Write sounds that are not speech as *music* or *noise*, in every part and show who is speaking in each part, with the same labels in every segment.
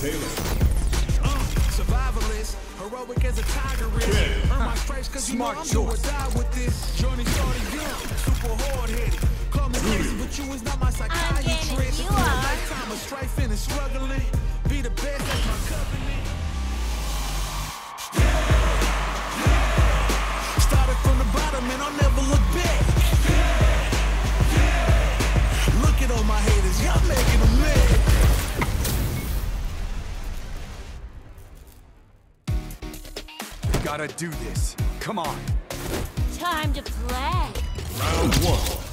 Speaker 1: Taylor.
Speaker 2: Uh, survivalist, heroic as a tiger is.
Speaker 1: Yeah.
Speaker 2: Earn my stripes cause you know I'm do or die with this. Journey started young, super hard headed. Call me crazy, but you is not my psychiatrist.
Speaker 3: gaming, you
Speaker 2: A
Speaker 3: are.
Speaker 2: lifetime of strifing and struggling. Be the best, that's my covenant. Started from the bottom and I'll never look back. Look at all my haters, y'all making them mad.
Speaker 4: Gotta do this. Come on.
Speaker 3: Time to play.
Speaker 1: Round one.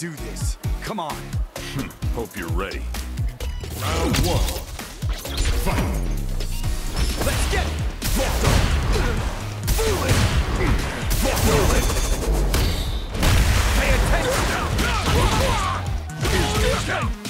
Speaker 3: Do
Speaker 4: this. Come on. *laughs*
Speaker 1: Hope you're ready. Round one. Fight!
Speaker 4: Let's get fucked up. Fool it. Fool it. Pay attention. Solid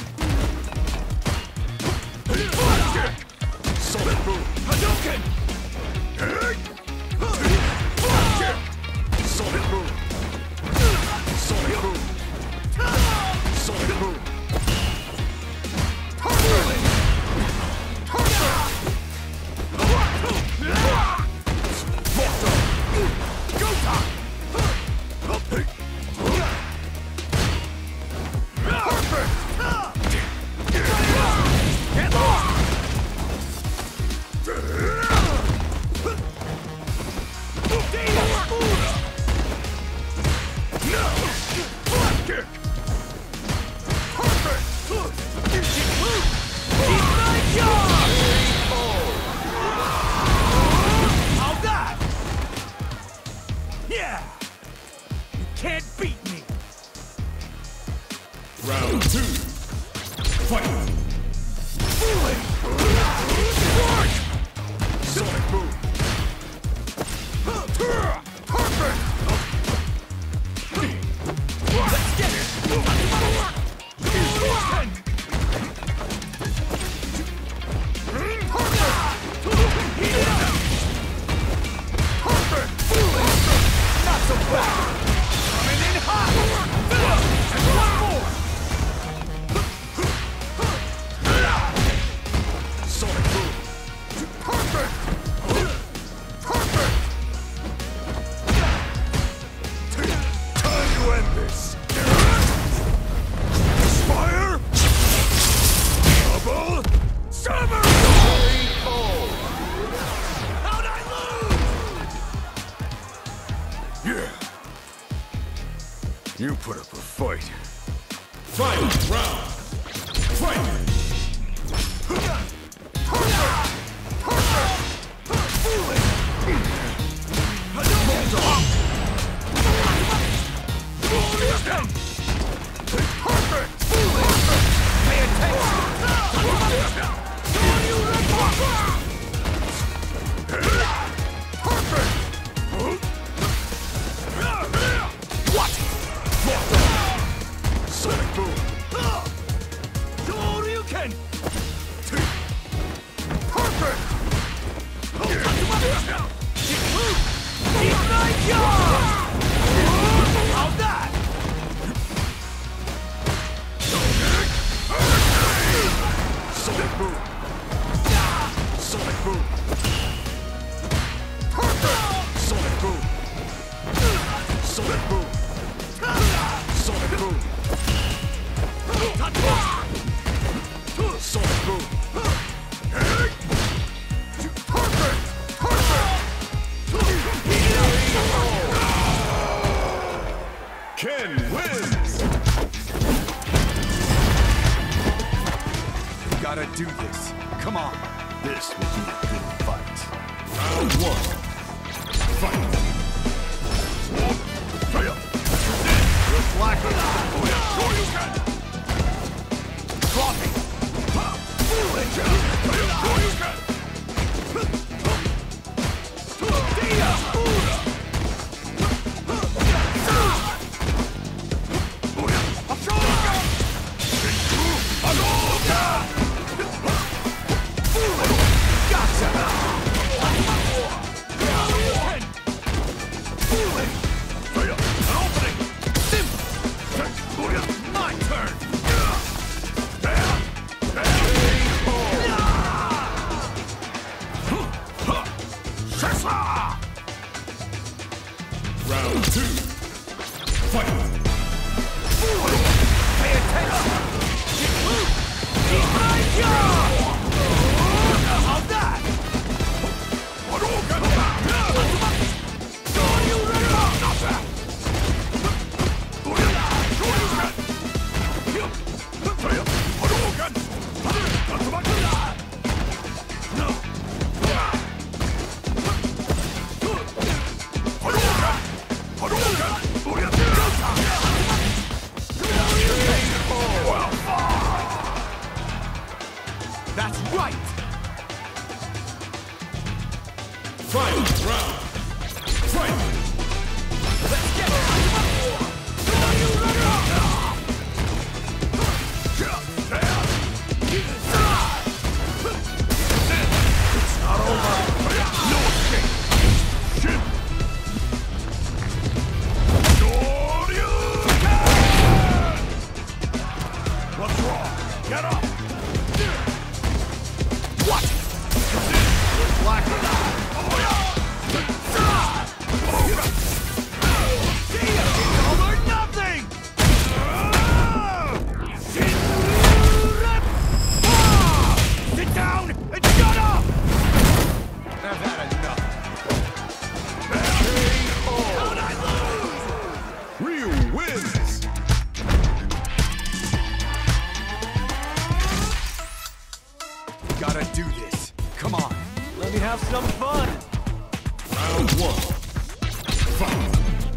Speaker 4: Gotta do this. Come on. This will be a good fight.
Speaker 1: Round one. Fight!
Speaker 4: Reflect. Floppy. My turn!
Speaker 5: do this. Come on. Let me have some fun.
Speaker 4: Round one. Fight.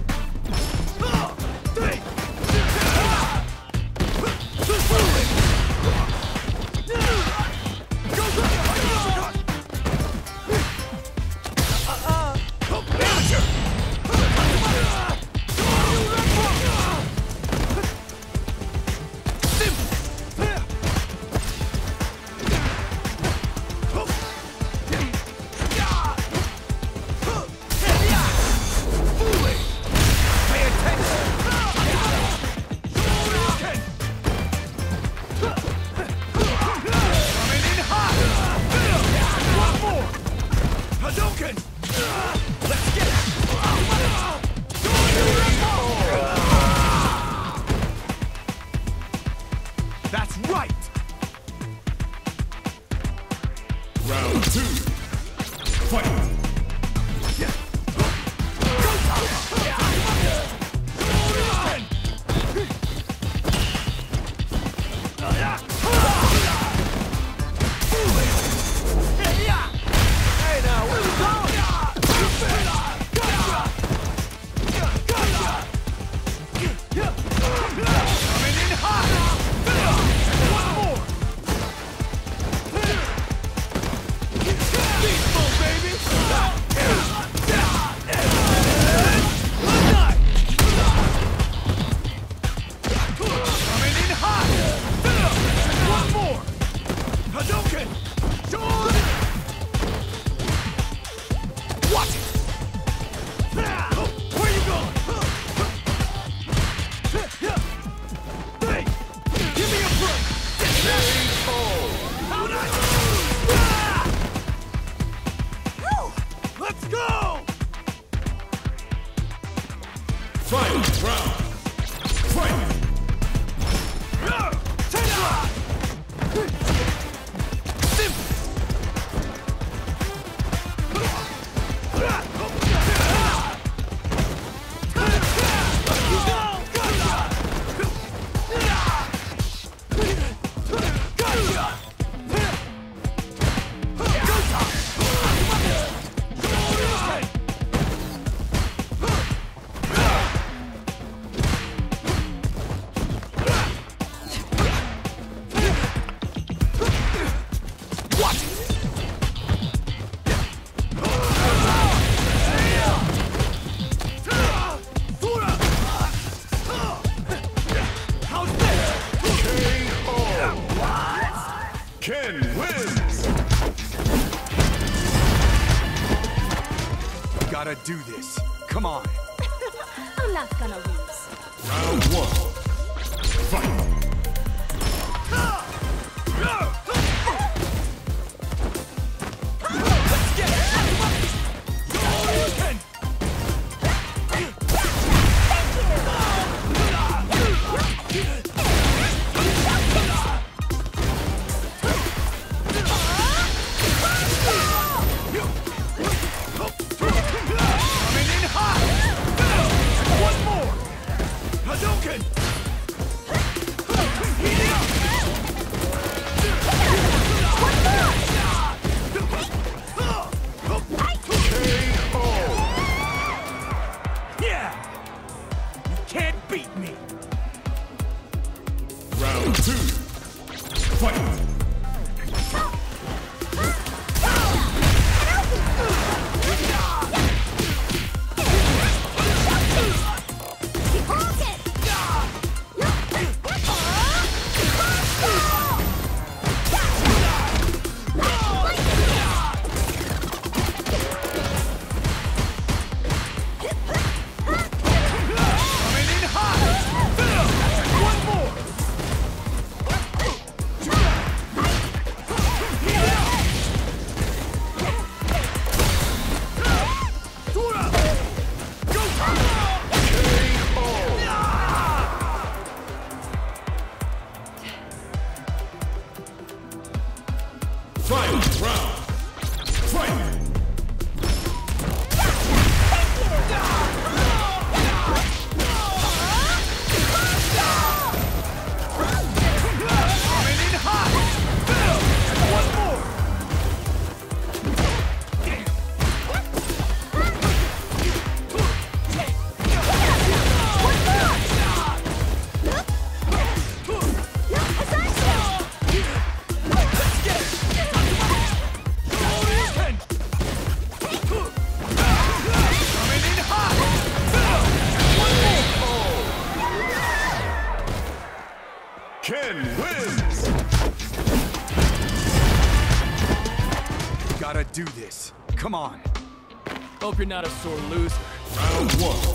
Speaker 6: Hope you're not a sore loser.
Speaker 5: Round one.